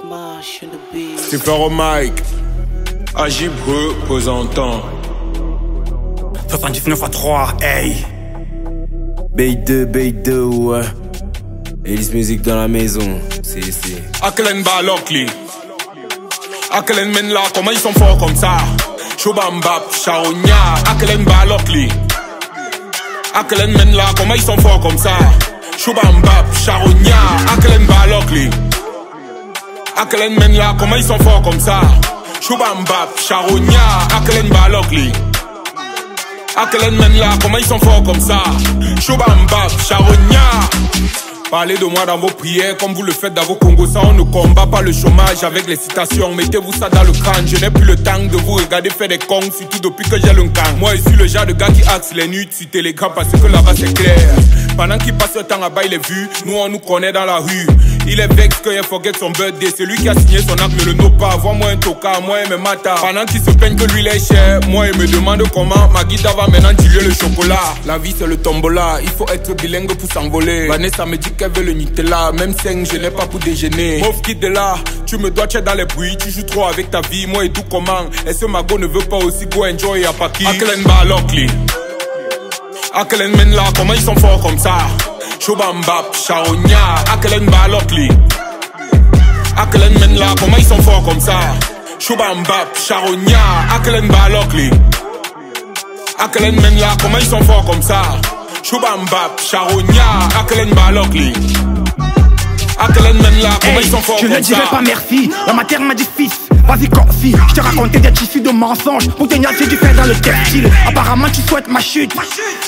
Smash on the beat. Au mic. Agib représentant. 79 à 3, hey. B2, B2, ouais. Ellis Music dans la maison. C'est, c'est. Akelen Balokli. Akelen Menla, comment ils sont forts comme ça? Chobambap, Charonia. Akelen Balokli. Akelen Menla, comment ils sont forts comme ça? Chobambap, Charonia. Akelen Balokli. Akelen Menla, comment ils sont forts comme ça? Chobambap, Charonia. Akelen Balokli. Akelen Menla, comment ils sont forts comme ça? Chobambap, Charonia. Parlez de moi dans vos prières comme vous le faites dans vos Congos. Ça, on ne combat pas le chômage avec les citations. Mettez-vous ça dans le crâne. Je n'ai plus le temps de vous regarder faire des cons, surtout depuis que j'ai le camp. Moi, je suis le genre de gars qui axe les nuits sur Telegram parce que là-bas c'est clair. Pendant qu'il passe le temps à bas, il est vu. Nous, on nous connaît dans la rue. Il est vex que il forget son birthday. C'est lui qui a signé son acte, ne le note pas. Vois-moi un toka, moi, il me mata. Pendant qu'il se peigne que lui, est cher. Moi, il me demande comment ma guitare va maintenant diluer le chocolat. La vie, c'est le tombola. Il faut être bilingue pour s'envoler. Vanessa me dit qu'elle veut le Nutella. Même 5, je n'ai pas pour déjeuner. Pauvre kid de là, tu me dois check dans les bruits. Tu joues trop avec ta vie. Moi, et tout comment? Et ce mago ne veut pas aussi? Go enjoy à Paki. Akelen Balokli. Akelen Menla, comment ils sont forts comme ça? Chobambap, Charonia, Akelen Balokli. Akelen Menla, comment ils sont forts comme ça? Chobambap, Charonia, Akelen Balokli. Akelen Menla, comment ils sont forts comme ça? Chobambap, Charonia, Akelen Balokli. Akelen Menla, comment Hey, ils sont forts je comme ne dirai ça? pas merci. La matière m'a dit fils. Vas-y, confie. Je t'ai raconté des tissus de mensonges. Pour te niaser du fait dans le textile. Apparemment, tu souhaites ma chute.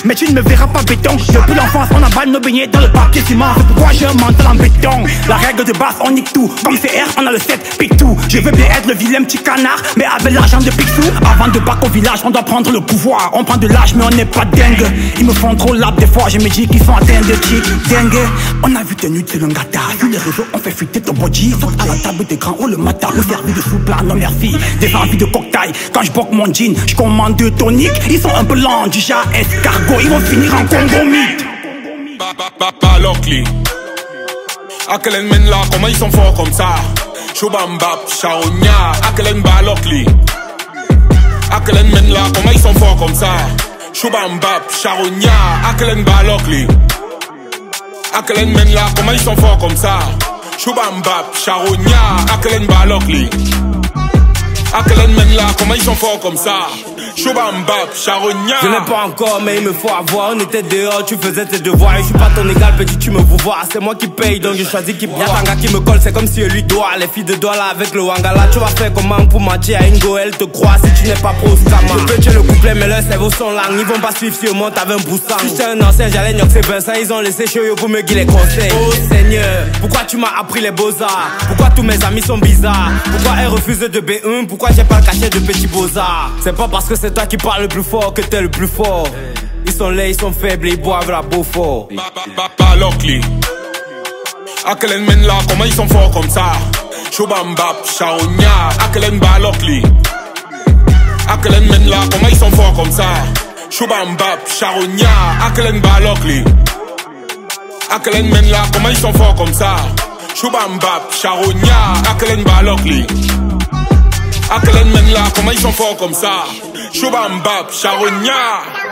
Mais tu ne me verras pas béton. Depuis l'enfance, on abat nos beignets dans le papier ciment. C'est pourquoi j'ai un mental en béton. La règle de base, on nique tout. Comme c'est R, on a le 7, pique tout. Je veux bien être le vilain petit canard. Mais avec l'argent de Picsou. Avant de battre au village, on doit prendre le pouvoir. On prend de l'âge, mais on n'est pas dingue. Ils me font trop lap des fois. Je me dis qu'ils sont atteints de chic. Dingue. On a vu tes nudes, c'est le gata. Les réseaux, on fait fuiter ton body. Saute à la table des grands, oh le matin. Le servi de soupe, là, non merci. Des envies de cocktail. Quand je boque mon jean, je commande deux toniques. Ils sont un peu lents, genre escargot. Ils vont finir en Congo mythe. Ba- ba- ba- Balokli. Akelen Menla, comment ils sont forts comme ça? Chobambap, Charonia, Akelen Balokli. Akelen Menla, comment ils sont forts comme ça? Chobambap, Charonia, Akelen Balokli. Akelen Menla, comment ils sont forts comme ça? Chobambap, Charonia, Akelen Balokli. Akelen Menla, comment ils sont forts comme ça? Charonia. Je n'ai pas encore, mais il me faut avoir. On était dehors, tu faisais tes devoirs. Et je suis pas ton égal, petit, tu me vois. C'est moi qui paye, donc je choisis qui Y'a un gars qui me colle, c'est comme si elle lui doit. Les filles de Douala avec le Wangala. Tu vas faire comment pour mentir à une go, elle te croit si tu n'es pas pro scammer. Je peux tuer le couplet, mais leurs cerveaux sont langues. Ils vont pas suivre si t'avais un boussang. Si j'étais un ancien, j'allais gnoxer Vincent. Ils ont laissé Choyo pour me guider les conseils. Oh Seigneur, pourquoi tu m'as appris les beaux-arts? Pourquoi tous mes amis sont bizarres? Pourquoi elle refuse de B1? Pourquoi j'ai pas le cachet de petit beaux-arts? C'est pas parce que c'est toi qui parles le plus fort que t'es le plus fort. Ils sont laids, ils sont faibles, ils boivent la Beaufort. Ba- ba- ba- Balokli. Akelen Menla, comment ils sont forts comme ça? Chobambap, Charonia, Akelen Balokli. Akelen Menla, comment ils sont forts comme ça? Chobambap, Charonia, Akelen Balokli. Akelen Menla, comment ils sont forts comme ça? Chobambap, Charonia, Akelen Balokli. Akelen Menla, comment ils sont forts comme ça? Chobambap, Charonia.